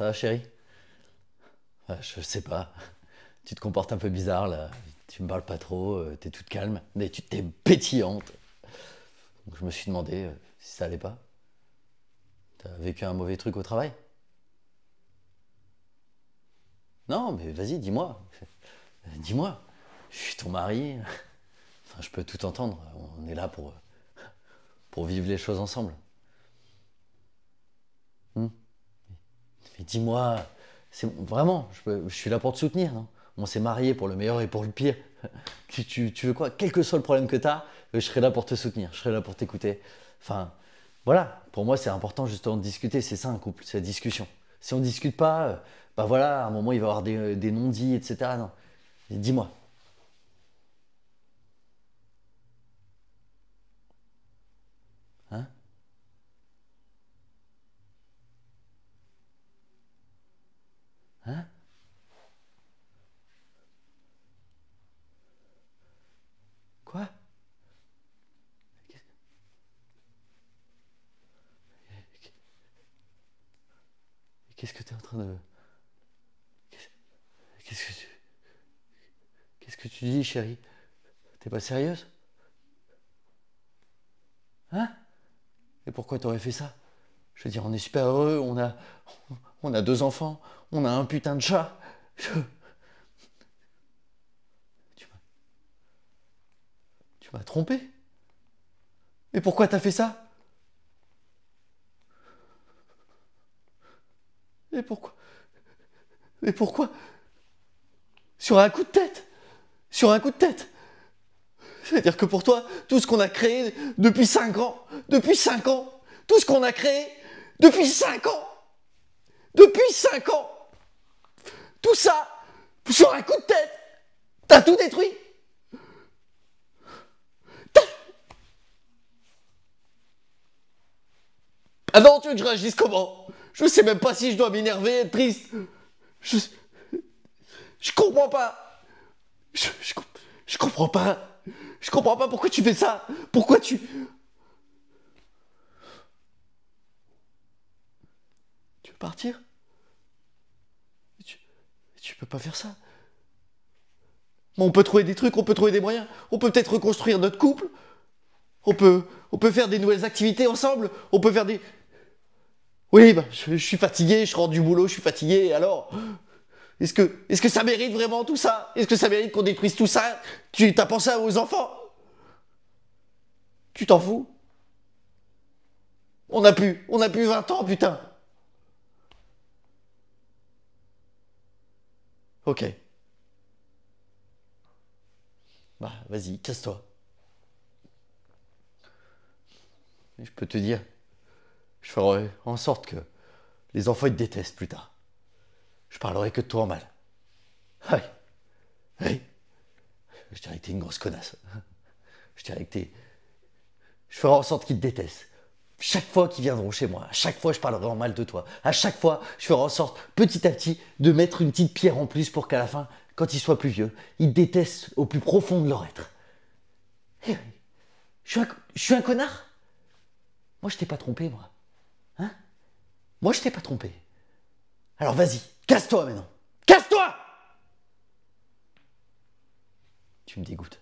Ça chérie? Je sais pas. Tu te comportes un peu bizarre là. Tu me parles pas trop, euh, t'es toute calme, mais tu t'es pétillante. Je me suis demandé euh, si ça allait pas. T'as vécu un mauvais truc au travail? Non, mais vas-y, dis-moi. Dis-moi. Je suis ton mari. Enfin, je peux tout entendre. On est là pour, pour vivre les choses ensemble. Dis-moi, vraiment, je, suis là pour te soutenir. On s'est marié pour le meilleur et pour le pire. Tu, veux quoi? Quel que soit le problème que tu as, je serai là pour te soutenir, je serai là pour t'écouter. Enfin, voilà, pour moi c'est important justement de discuter, c'est ça un couple, c'est la discussion. Si on ne discute pas, euh, bah voilà, à un moment il va y avoir des, des non-dits, etc. Non, dis-moi. Hein Hein Quoi? Qu'est-ce que tu es en train de... Qu'est-ce que tu... Qu'est-ce que tu dis, chérie? T'es pas sérieuse? Hein? Et pourquoi t'aurais fait ça? Je veux dire, on est super heureux, on a... On a deux enfants, on a un putain de chat. Tu m'as trompé. Mais pourquoi t'as fait ça? Mais pourquoi? Mais pourquoi? Sur un coup de tête. Sur un coup de tête. C'est-à-dire que pour toi, tout ce qu'on a créé depuis 5 ans, depuis 5 ans, tout ce qu'on a créé depuis 5 ans, depuis 5 ans, tout ça, sur un coup de tête, t'as tout détruit Ah non, tu veux que je réagisse comment? Je sais même pas si je dois m'énerver, être triste. Je. Je comprends pas. Je, je, comprends pas. Je comprends pas pourquoi tu fais ça. Pourquoi tu. Tu veux partir? Tu, tu peux pas faire ça. on peut trouver des trucs, on peut trouver des moyens. On peut peut-être reconstruire notre couple. On peut, on peut faire des nouvelles activités ensemble. On peut faire des, oui, bah, je, suis fatigué, je rentre du boulot, je suis fatigué, alors Est-ce que, est que ça mérite vraiment tout ça? Est-ce que ça mérite qu'on détruise tout ça? Tu as pensé aux enfants? Tu t'en fous? On a plus, on a plus 20 ans, putain. Ok. Bah, vas-y, casse-toi. Je peux te dire, je ferai en sorte que les enfants ils te détestent plus tard. Je parlerai que de toi en mal. Oui. Oui. Je dirais que t'es une grosse connasse. Je dirais que t'es. Je ferai en sorte qu'ils te détestent. Chaque fois qu'ils viendront chez moi, à chaque fois je parlerai en mal de toi. À chaque fois, je ferai en sorte, petit à petit, de mettre une petite pierre en plus pour qu'à la fin, quand ils soient plus vieux, ils te détestent au plus profond de leur être. Je suis un, je suis un connard? Moi, je t'ai pas trompé, moi. Moi, je t'ai pas trompé. Alors vas-y, casse-toi maintenant. Casse-toi Tu me dégoûtes.